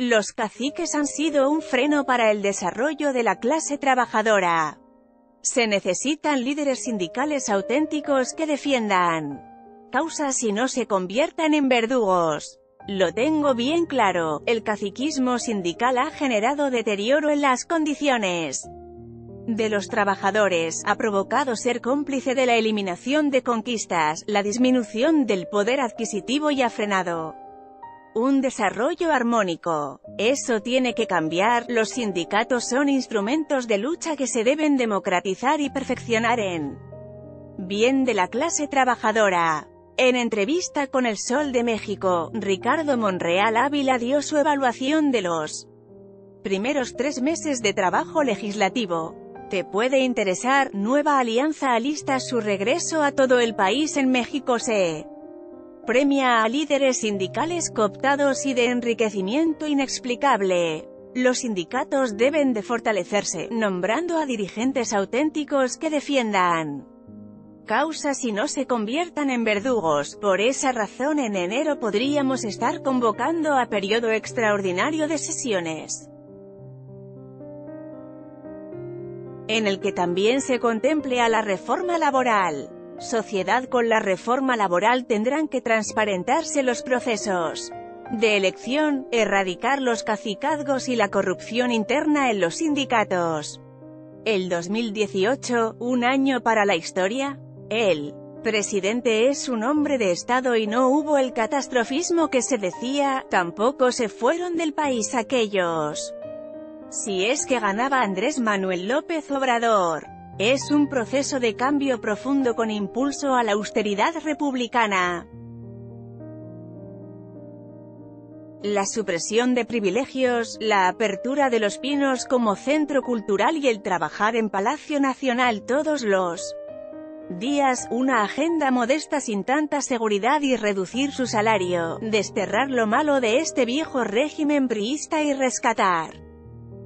Los caciques han sido un freno para el desarrollo de la clase trabajadora. Se necesitan líderes sindicales auténticos que defiendan causas y no se conviertan en verdugos. Lo tengo bien claro, el caciquismo sindical ha generado deterioro en las condiciones de los trabajadores, ha provocado ser cómplice de la eliminación de conquistas, la disminución del poder adquisitivo y ha frenado un desarrollo armónico. Eso tiene que cambiar, los sindicatos son instrumentos de lucha que se deben democratizar y perfeccionar en bien de la clase trabajadora. En entrevista con El Sol de México, Ricardo Monreal Ávila dio su evaluación de los primeros tres meses de trabajo legislativo. Te puede interesar, Nueva Alianza alista su regreso a todo el país en México se premia a líderes sindicales cooptados y de enriquecimiento inexplicable. Los sindicatos deben de fortalecerse, nombrando a dirigentes auténticos que defiendan causas y no se conviertan en verdugos. Por esa razón en enero podríamos estar convocando a periodo extraordinario de sesiones. en el que también se contemple a la reforma laboral sociedad con la reforma laboral tendrán que transparentarse los procesos de elección, erradicar los cacicazgos y la corrupción interna en los sindicatos. El 2018, un año para la historia. El presidente es un hombre de Estado y no hubo el catastrofismo que se decía, tampoco se fueron del país aquellos. Si es que ganaba Andrés Manuel López Obrador. Es un proceso de cambio profundo con impulso a la austeridad republicana. La supresión de privilegios, la apertura de los pinos como centro cultural y el trabajar en Palacio Nacional todos los días, una agenda modesta sin tanta seguridad y reducir su salario, desterrar lo malo de este viejo régimen priista y rescatar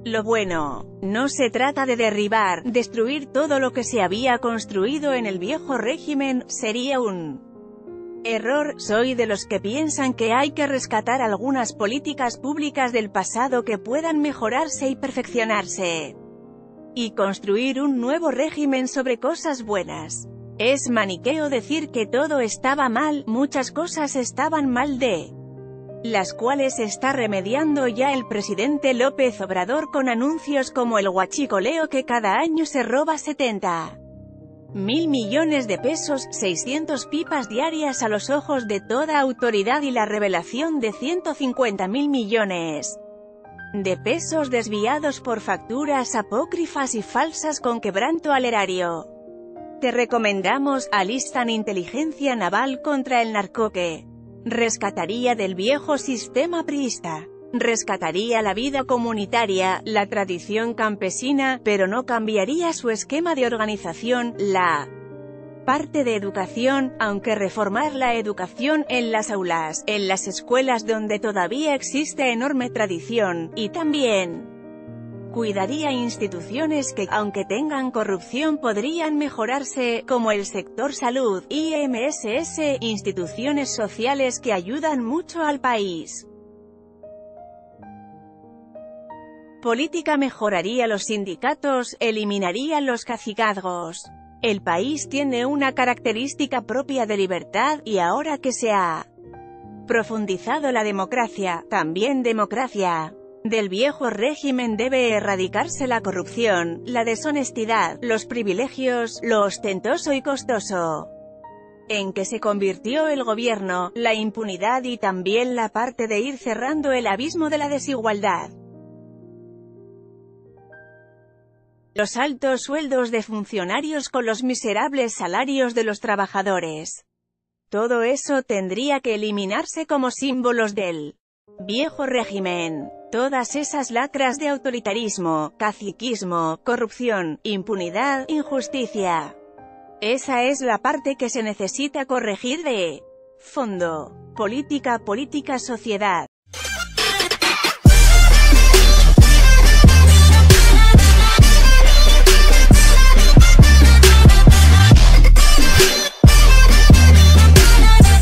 lo bueno, no se trata de derribar, destruir todo lo que se había construido en el viejo régimen, sería un error, soy de los que piensan que hay que rescatar algunas políticas públicas del pasado que puedan mejorarse y perfeccionarse. Y construir un nuevo régimen sobre cosas buenas. Es maniqueo decir que todo estaba mal, muchas cosas estaban mal de las cuales está remediando ya el presidente López Obrador con anuncios como el huachicoleo que cada año se roba 70 mil millones de pesos, 600 pipas diarias a los ojos de toda autoridad y la revelación de 150 mil millones de pesos desviados por facturas apócrifas y falsas con quebranto al erario. Te recomendamos, alistan inteligencia naval contra el narcoque. Rescataría del viejo sistema priista. Rescataría la vida comunitaria, la tradición campesina, pero no cambiaría su esquema de organización, la parte de educación, aunque reformar la educación en las aulas, en las escuelas donde todavía existe enorme tradición, y también cuidaría instituciones que, aunque tengan corrupción podrían mejorarse, como el sector salud, IMSS, instituciones sociales que ayudan mucho al país. Política mejoraría los sindicatos, eliminaría los cacicazgos. El país tiene una característica propia de libertad, y ahora que se ha profundizado la democracia, también democracia. Del viejo régimen debe erradicarse la corrupción, la deshonestidad, los privilegios, lo ostentoso y costoso en que se convirtió el gobierno, la impunidad y también la parte de ir cerrando el abismo de la desigualdad. Los altos sueldos de funcionarios con los miserables salarios de los trabajadores. Todo eso tendría que eliminarse como símbolos del viejo régimen. Todas esas lacras de autoritarismo, caciquismo, corrupción, impunidad, injusticia. Esa es la parte que se necesita corregir de fondo. Política, política, sociedad.